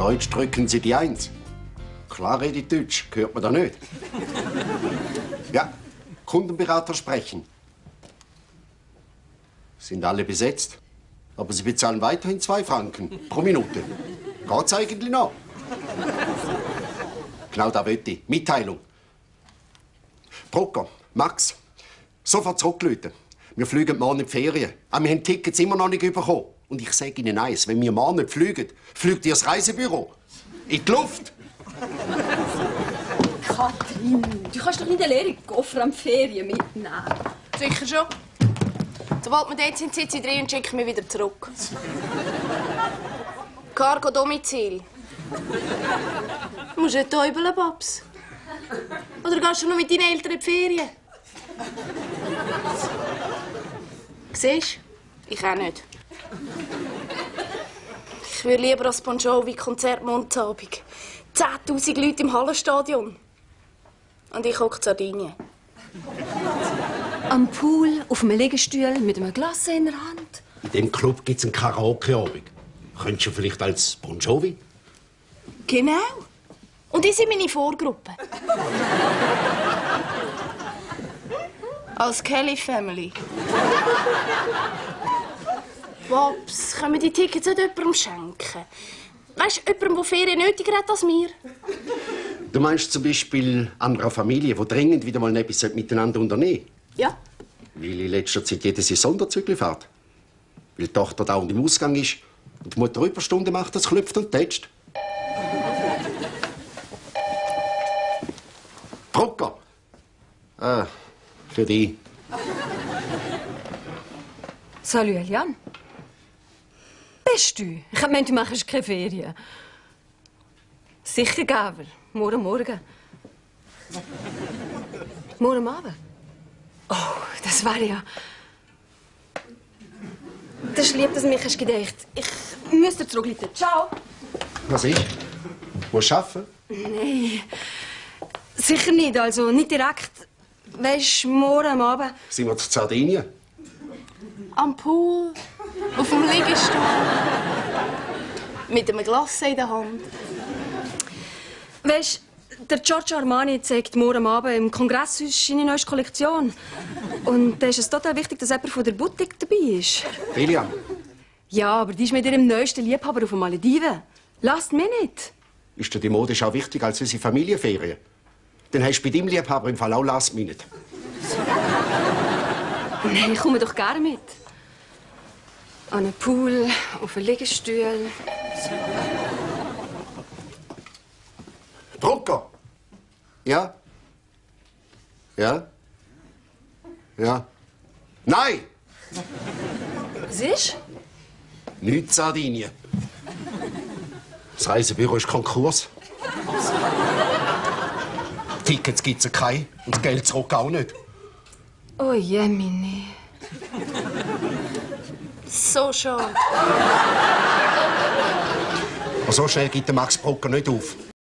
Deutsch drücken Sie die Eins. Klar rede ich Deutsch, hört man da nicht. Ja, Kundenberater sprechen. Sind alle besetzt. Aber Sie bezahlen weiterhin zwei Franken pro Minute. Geht's eigentlich noch? Genau da wollte ich. Mitteilung. Brocker, Max, sofort zurückrufen. Wir fliegen morgen in die Ferien. Aber wir haben die Tickets immer noch nicht bekommen. Und ich sage Ihnen eins, wenn wir morgen nicht fliegen, fliegt Ihr das Reisebüro. In die Luft. Katrin, du kannst doch nicht einen leeren Koffer am Ferien mitnehmen. Sicher schon. Sobald wir dort sind, sitze ich drin und schicke mich wieder zurück. Cargo Domizil. Du musst nicht täubeln, Babs. Oder gehst du noch mit deinen Eltern in die Ferien? Siehst du? Ich auch nicht. Ich würde lieber als Bon Jovi-Konzert Montabend. 10'000 Leute im Hallenstadion. Und ich hocke Sardinien. Am Pool, auf einem Liegestuhl, mit einem Glas in der Hand. In dem Club gibt's einen Karaoke-Abend. Könntest du vielleicht als Bon Jovi? Genau. Und die sind meine Vorgruppe. Als Kelly Family. Wops, können wir die Tickets nicht jemandem schenken? Weißt du, jemandem, der Ferien nötiger hat als wir? Du meinst zum Beispiel einer Familie, die dringend wieder mal etwas miteinander unternehmen Ja. Weil in letzter Zeit jeder sein Sonderzügel fährt. Weil die Tochter dauernd im Ausgang ist und die Mutter Überstunden macht, das klopft und tätscht. Drucker! Ah, für dich. Salut, Eliane. Bist du? Ich gemeint, du machst keine Ferien. Sicher, Gaber. Morgen Morgen. Morgen Abend. Oh, das wäre ja... Das ist lieb, dass du mich hast gedacht. Ich müsste zurückleiten. Ciao. Was ist? Musst du arbeiten? Nein. Sicher nicht, also nicht direkt. Weisst, morgen am Abend. Sind wir zu Sardinien? Am Pool. Auf dem Liegestuhl. Mit einem Glas in der Hand. Weisst, der Giorgio Armani zeigt morgen Abend im Kongresshaus seine neue Kollektion. Und da ist es total wichtig, dass jemand von der Boutique dabei ist. William, Ja, aber die ist mit ihrem neuesten Liebhaber auf den Malediven. Last minute. ist dir die Mode auch wichtiger als unsere Familienferien? Dann hast du bei deinem Liebhaber im Fall auch Last Minute. Nein, ich komme doch gerne mit. An einen Pool, auf einen Liegestuhl. Drucker! Ja? Ja? Ja? Nein! Ist? Nicht Sardinien. Das Reisebüro ist Konkurs. Tickets gibt's ja keine und das Geld zurück auch nicht. Oh, Jemini. So schade. Aber so schnell gibt der Max Brucker nicht auf.